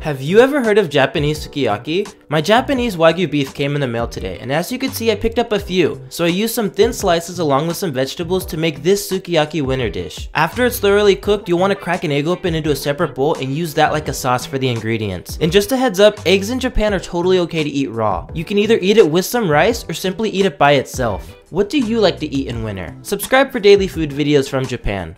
Have you ever heard of Japanese sukiyaki? My Japanese wagyu beef came in the mail today, and as you can see I picked up a few, so I used some thin slices along with some vegetables to make this sukiyaki winter dish. After it's thoroughly cooked, you'll want to crack an egg open into a separate bowl and use that like a sauce for the ingredients. And just a heads up, eggs in Japan are totally okay to eat raw. You can either eat it with some rice or simply eat it by itself. What do you like to eat in winter? Subscribe for daily food videos from Japan.